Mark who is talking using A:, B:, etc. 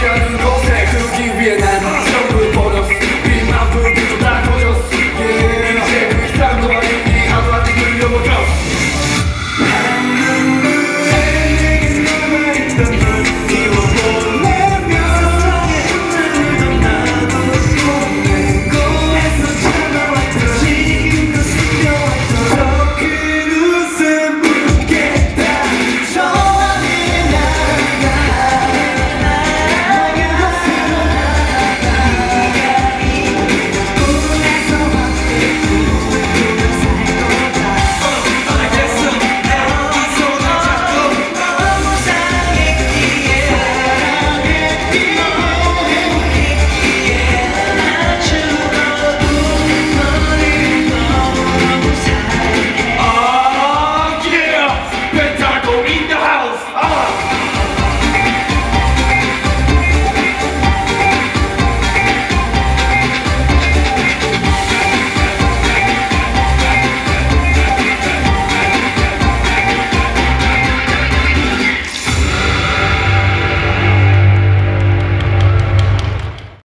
A: 같은 곳에 흙이 위에 날